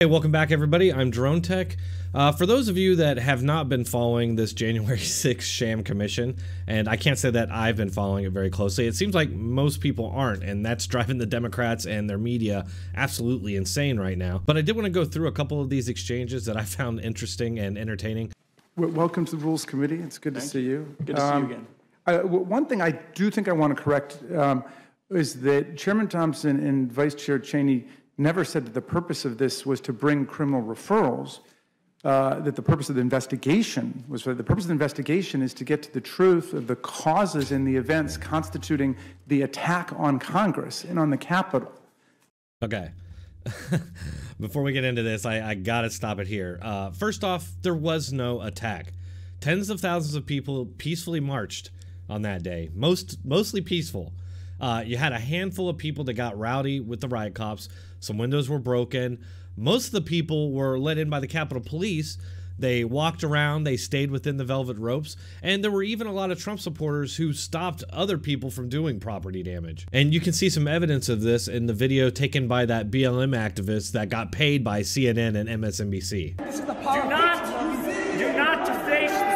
Hey, welcome back, everybody. I'm Dronetek. Uh, for those of you that have not been following this January 6th sham commission, and I can't say that I've been following it very closely, it seems like most people aren't, and that's driving the Democrats and their media absolutely insane right now. But I did want to go through a couple of these exchanges that I found interesting and entertaining. Welcome to the Rules Committee. It's good to see you. Good to see you Um, again. I- w- One thing I do think I want to correct um, is that Chairman Thompson and Vice Chair Cheney never said that the purpose of this was to bring criminal referrals, uh, that the purpose of the investigation was, for the purpose of the investigation is to get to the truth of the causes and the events constituting the attack on Congress and on the Capitol. Okay. Before we get into this, I, I gotta stop it here. Uh, first off, there was no attack. Tens of thousands of people peacefully marched on that day, most mostly peaceful. Uh, you had a handful of people that got rowdy with the riot cops. Some windows were broken. Most of the people were let in by the Capitol Police. They walked around, they stayed within the velvet ropes, and there were even a lot of Trump supporters who stopped other people from doing property damage. And you can see some evidence of this in the video taken by that BLM activist that got paid by CNN and MSNBC. Do not, do not deface the.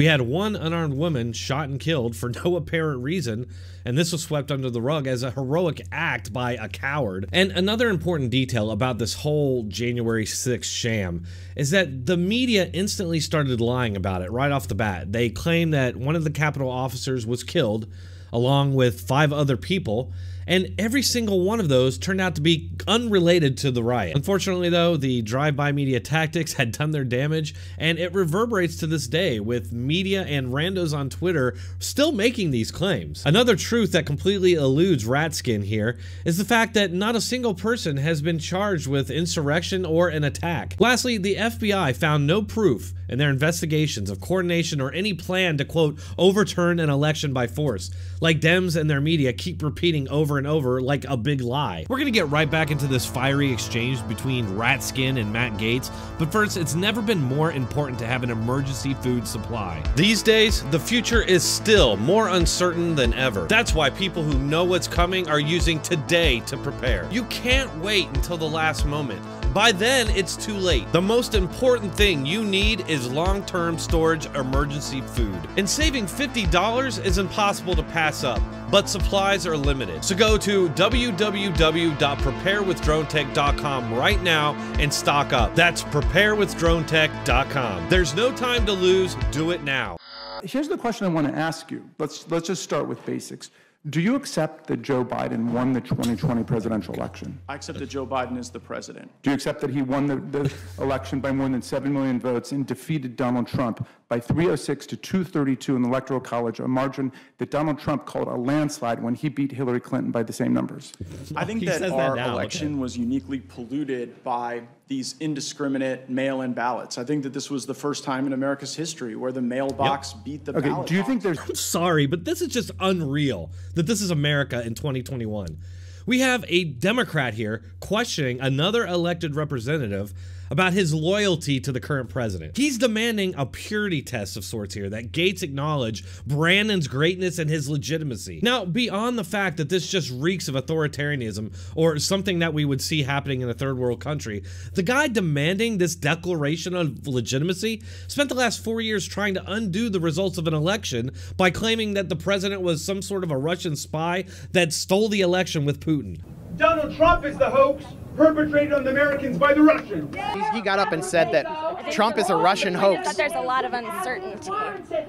We had one unarmed woman shot and killed for no apparent reason, and this was swept under the rug as a heroic act by a coward. And another important detail about this whole January 6th sham is that the media instantly started lying about it right off the bat. They claimed that one of the Capitol officers was killed along with five other people, and every single one of those turned out to be unrelated to the riot. Unfortunately, though, the drive-by media tactics had done their damage, and it reverberates to this day with media and randos on Twitter still making these claims. Another truth that completely eludes Ratskin here is the fact that not a single person has been charged with insurrection or an attack. Lastly, the FBI found no proof in their investigations of coordination or any plan to quote overturn an election by force, like Dems and their media keep repeating over and over like a big lie. We're gonna get right back into this fiery exchange between Ratskin and Matt Gaetz, but first, it's never been more important to have an emergency food supply. These days, the future is still more uncertain than ever. That's why people who know what's coming are using today to prepare. You can't wait until the last moment. By then, it's too late. The most important thing you need is long term storage emergency food. And saving $50 is impossible to pass up, but supplies are limited. So go to www.preparewithdronetek.com right now and stock up. That's preparewithdronetek.com. There's no time to lose, do it now. Here's the question I want to ask you. Let's, let's just start with basics. Do you accept that Joe Biden won the 2020 presidential election? I accept that Joe Biden is the president. Do you accept that he won the, the election by more than 7 million votes and defeated Donald Trump by 306 to 232 in the Electoral College, a margin that Donald Trump called a landslide when he beat Hillary Clinton by the same numbers? I think that says that our now, election okay. was uniquely polluted by these indiscriminate mail-in ballots. I think that this was the first time in America's history where the mailbox beat the Okay, ballot do you think there's I'm sorry, but this is just unreal that this is America in 2021. We have a Democrat here questioning another elected representative about his loyalty to the current president. He's demanding a purity test of sorts here that Gaetz acknowledge Brandon's greatness and his legitimacy. Now, beyond the fact that this just reeks of authoritarianism or something that we would see happening in a third world country, the guy demanding this declaration of legitimacy spent the last four years trying to undo the results of an election by claiming that the president was some sort of a Russian spy that stole the election with Putin. Donald Trump is the hoax perpetrated on the Americans by the Russians. He- He got up and said that Trump is a Russian hoax. But there's a lot of uncertainty.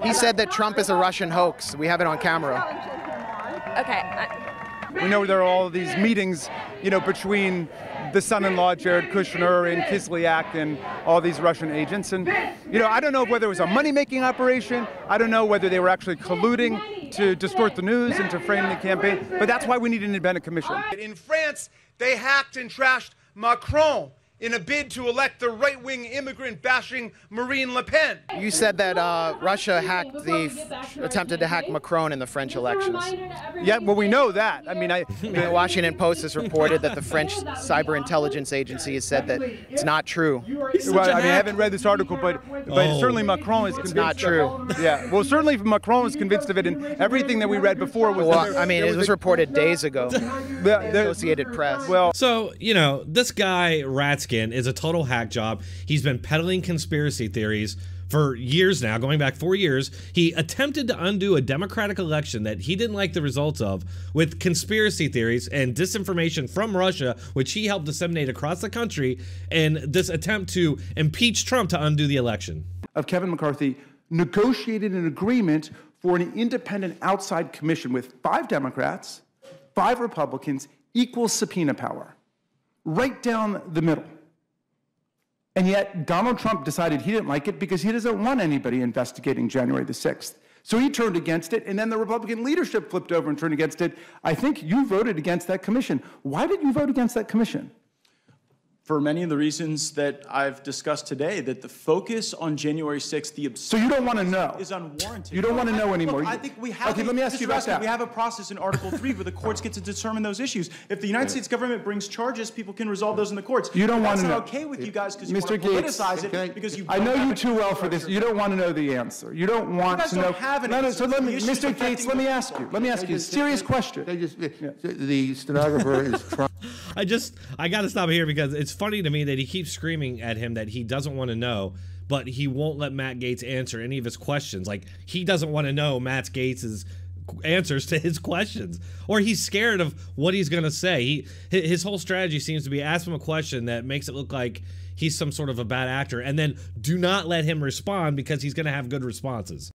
He said that Trump is a Russian hoax. We have it on camera. Okay. I, We know there are all of these meetings, you know, between the son-in-law Jared Kushner and Kislyak and all these Russian agents. And you know, I don't know whether it was a money-making operation. I don't know whether they were actually colluding to distort the news and to frame the campaign. But that's why we need an independent commission. In France, they hacked and trashed Macron. In a bid to elect the right wing immigrant bashing Marine Le Pen. You said that uh, Russia hacked the, attempted to hack Macron in the French elections. Yeah, well, we know that. I mean, I. The Washington Post has reported that the French cyber intelligence agency has said that it's not true. Well, I mean, I haven't read this article, but but Oh. certainly Macron is convinced. It's not of- true. Yeah, well, certainly Macron is convinced of it, and everything that we read before was. Well, there- I mean, there it was reported days ago. the- the- Associated Press. Well, So, you know, this guy, Ratskin, is a total hack job. He's been peddling conspiracy theories for years now, going back four years. He attempted to undo a democratic election that he didn't like the results of with conspiracy theories and disinformation from Russia, which he helped disseminate across the country, and this attempt to impeach Trump to undo the election. of Kevin McCarthy negotiated an agreement for an independent outside commission with five Democrats, five Republicans, equal subpoena power, right down the middle. And yet, Donald Trump decided he didn't like it because he doesn't want anybody investigating January the 6th. So he turned against it, and then the Republican leadership flipped over and turned against it. I think you voted against that commission. Why did you vote against that commission? For many of the reasons that I've discussed today, that the focus on January 6th, the So you don't want to know. is unwarranted. You don't want to know anymore. Look, I think we have. Okay, a- let me ask you Mr. about that. We have a process in Article 3 where the courts get to determine those issues. If the United States government brings charges, people can resolve those in the courts. You don't want to That's know. not okay with you guys because you Mr. want to Gaetz, politicize okay. it because you. I know you too well for this. You don't want to know the answer. You don't want guys to don't know. have an no, no. answer So let me, Mr. Gaetz, let me ask you. Let me ask you a serious question. They just, the stenographer is trying. I just I gotta stop here because it's funny to me that he keeps screaming at him that he doesn't want to know, but he won't let Matt Gaetz answer any of his questions. Like he doesn't want to know Matt Gaetz's answers to his questions, or he's scared of what he's gonna say. He his whole strategy seems to be ask him a question that makes it look like he's some sort of a bad actor, and then do not let him respond because he's gonna have good responses.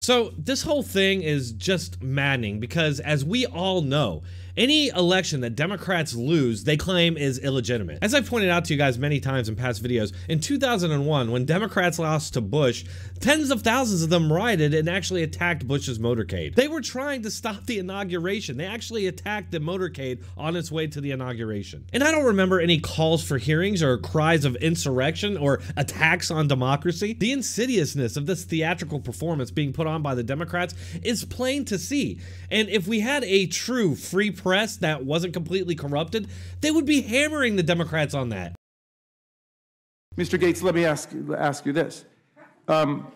So, this whole thing is just maddening because, as we all know, any election that Democrats lose, they claim is illegitimate. As I've pointed out to you guys many times in past videos, in 2001, when Democrats lost to Bush, tens of thousands of them rioted and actually attacked Bush's motorcade. They were trying to stop the inauguration. They actually attacked the motorcade on its way to the inauguration. And I don't remember any calls for hearings or cries of insurrection or attacks on democracy. The insidiousness of this theatrical performance being put on by the Democrats is plain to see. And if we had a true free press that wasn't completely corrupted, they would be hammering the Democrats on that. Mr. Gaetz, let me ask you, ask you this. Um,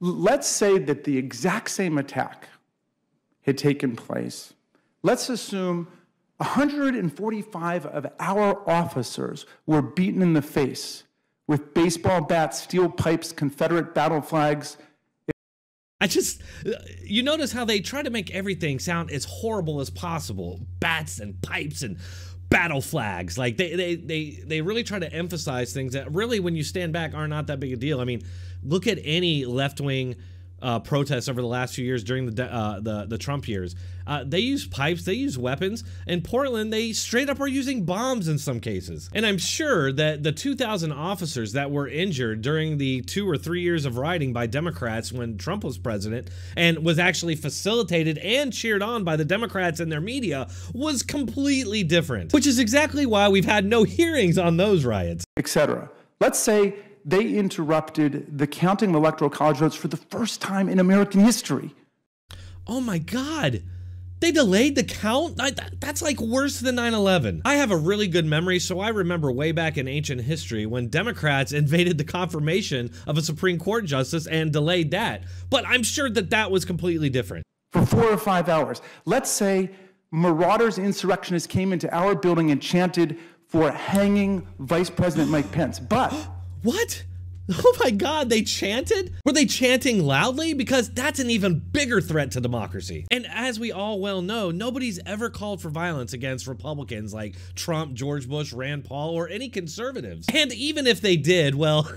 let's say that the exact same attack had taken place. Let's assume 145 of our officers were beaten in the face with baseball bats, steel pipes, Confederate battle flags. I just, you notice how they try to make everything sound as horrible as possible bats and pipes and battle flags. Like they, they, they, they really try to emphasize things that really, when you stand back, are not that big a deal. I mean, look at any left wing. Uh, protests over the last few years during the uh, the the Trump years, uh, they use pipes, they use weapons. In Portland, they straight up are using bombs in some cases. And I'm sure that the 2,000 officers that were injured during the two or three years of rioting by Democrats when Trump was president and was actually facilitated and cheered on by the Democrats and their media was completely different. Which is exactly why we've had no hearings on those riots. etc. Let's say they interrupted the counting of electoral college votes for the first time in American history. Oh my God. They delayed the count? I, that- that's like worse than 9 11. I have a really good memory, so I remember way back in ancient history when Democrats invaded the confirmation of a Supreme Court justice and delayed that. But I'm sure that that was completely different. for four or five hours. Let's say marauders, insurrectionists came into our building and chanted for hanging Vice President Mike Pence. But What? Oh my God, they chanted? Were they chanting loudly? Because that's an even bigger threat to democracy. And as we all well know, nobody's ever called for violence against Republicans like Trump, George Bush, Rand Paul, or any conservatives. And even if they did, well,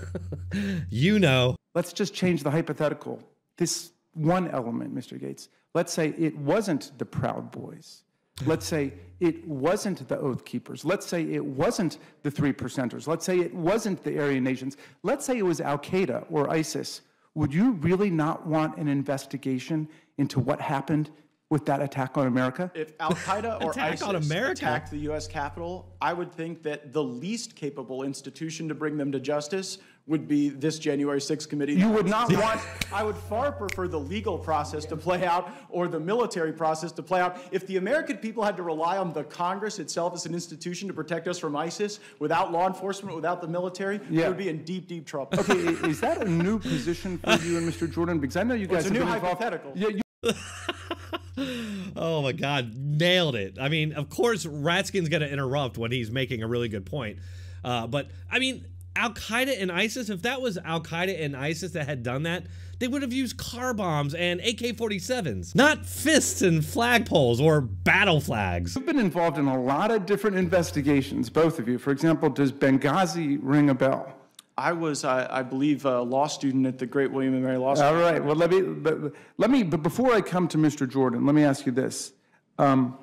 you know. let's just change the hypothetical. This one element, Mr. Gaetz. Let's say it wasn't the Proud Boys. Let's say it wasn't the Oath Keepers. Let's say it wasn't the Three Percenters. Let's say it wasn't the Aryan Nations. Let's say it was Al Qaeda or ISIS. Would you really not want an investigation into what happened with that attack on America? If Al Qaeda or Attack ISIS on America? attacked the U.S. Capitol, I would think that the least capable institution to bring them to justice would be this January 6th committee. You would not want- I would far prefer the legal process to play out or the military process to play out. If the American people had to rely on the Congress itself as an institution to protect us from ISIS without law enforcement, without the military, Yeah. we would be in deep, deep trouble. Okay, is that a new position for you and Mr. Jordan? Because I know you Well, guys it's a have new been involved- hypothetical. Yeah, you, Oh my God, nailed it. I mean, of course, Ratskin's going to interrupt when he's making a really good point. Uh, but I mean, Al Qaeda and ISIS, if that was Al Qaeda and ISIS that had done that, they would have used car bombs and AK 47s, not fists and flagpoles or battle flags. You've been involved in a lot of different investigations, both of you. For example, does Benghazi ring a bell? I was, I, I believe, a law student at the Great William and Mary Law School. All right. Well, let me, but, let me, but before I come to Mr. Jordan, let me ask you this. Um,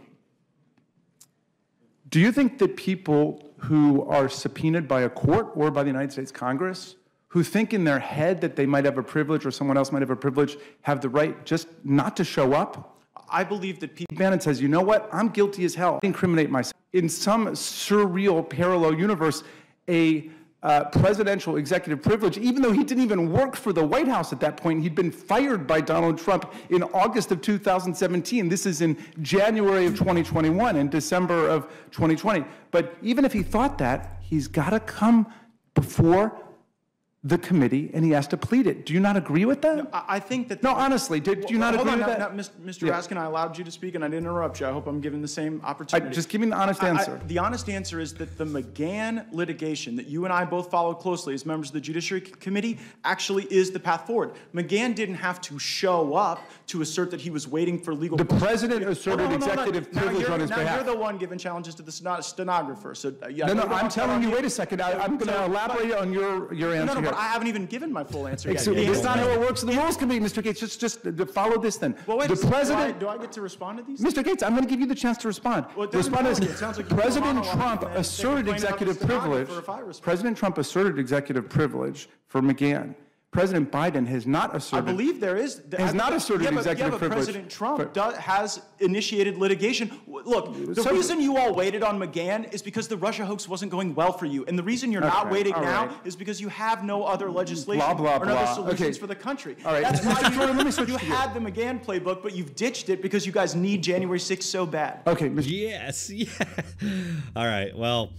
do you think that people who are subpoenaed by a court or by the United States Congress, who think in their head that they might have a privilege or someone else might have a privilege, have the right just not to show up? I believe that Steve Bannon says, you know what? I'm guilty as hell. I incriminate myself. In some surreal parallel universe, a uh, presidential executive privilege, even though he didn't even work for the White House at that point, he'd been fired by Donald Trump in August of 2017. This is in January of 2021 and December of 2020. But even if he thought that, he's got to come before the committee and he has to plead it. Do you not agree with that? I I think that. No, honestly, did do you not agree on, with now- that? now, Mr. Yeah. Raskin, I allowed you to speak and I didn't interrupt you. I hope I'm given the same opportunity. just give me the honest I- I- answer. the honest answer is that the McGahn litigation that you and I both followed closely as members of the Judiciary Committee actually is the path forward. McGahn didn't have to show up to assert that he was waiting for legal. The president asserted on, hold on, hold on. executive Now privilege on his now behalf. you're the one giving challenges to the steno- stenographer. So uh, yeah, No, no, I'm telling you, wait a second, I, I'm going to elaborate on your, your No, answer I haven't even given my full answer yet. Me, that's not how it works in the rules committee, Mr. Gaetz. Just, just uh, follow this then. Well, wait the president, Do I, do I get to respond to these? Mr. Gaetz, I'm going to give you the chance to respond. Well, respond is matter. It sounds like President Trump asserted take a plane out executive to privilege. if I respond. President Trump asserted executive privilege for McGahn. President Biden has not asserted. I believe there is. Has I- not asserted yeah, but, executive yeah, but privilege. President Trump But- does, has initiated litigation. Look, the So- reason you all waited on McGahn is because the Russia hoax wasn't going well for you, and the reason you're not waiting now right. is because you have no other legislation Blah, blah, or no blah. other solutions Okay. for the country. All right. That's why Mr. Jordan, let me you, switch to you. had the McGahn playbook, but you've ditched it because you guys need January 6th so bad. Okay, Mr. Yes, yeah. All right. Well,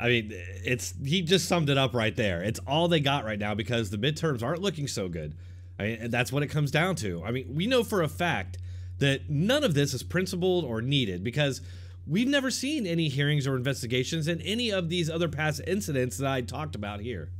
I mean, it's he just summed it up right there. It's all they got right now because the midterms aren't looking so good. I mean, that's what it comes down to. I mean, we know for a fact that none of this is principled or needed because we've never seen any hearings or investigations in any of these other past incidents that I talked about here.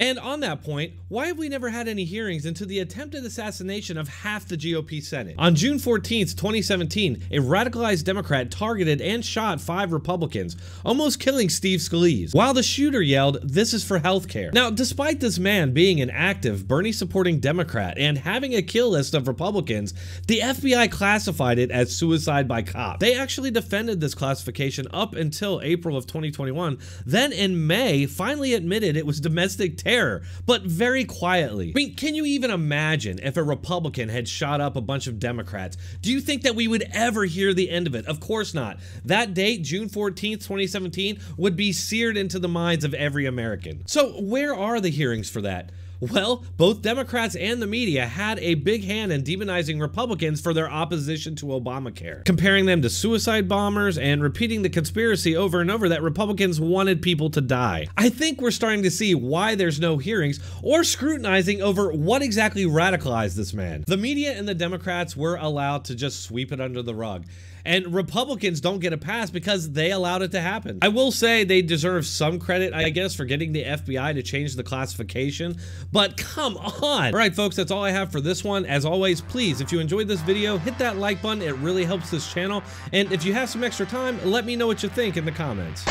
And on that point, why have we never had any hearings into the attempted assassination of half the GOP Senate? On June 14th, 2017, a radicalized Democrat targeted and shot five Republicans, almost killing Steve Scalise, while the shooter yelled, This is for healthcare. Now, despite this man being an active Bernie supporting Democrat and having a kill list of Republicans, the FBI classified it as suicide by cop. They actually defended this classification up until April of 2021, then in May, finally admitted it was domestic terror, but very quietly. I mean, can you even imagine if a Republican had shot up a bunch of Democrats? Do you think that we would ever hear the end of it? Of course not. That date, June 14th, 2017, would be seared into the minds of every American. So, where are the hearings for that? Well, both Democrats and the media had a big hand in demonizing Republicans for their opposition to Obamacare, comparing them to suicide bombers and repeating the conspiracy over and over that Republicans wanted people to die. I think we're starting to see why there's no hearings or scrutinizing over what exactly radicalized this man. The media and the Democrats were allowed to just sweep it under the rug. And Republicans don't get a pass because they allowed it to happen. I will say they deserve some credit, I guess, for getting the FBI to change the classification, but come on. All right, folks, that's all I have for this one. As always, please, if you enjoyed this video, hit that like button. It really helps this channel. And if you have some extra time, let me know what you think in the comments.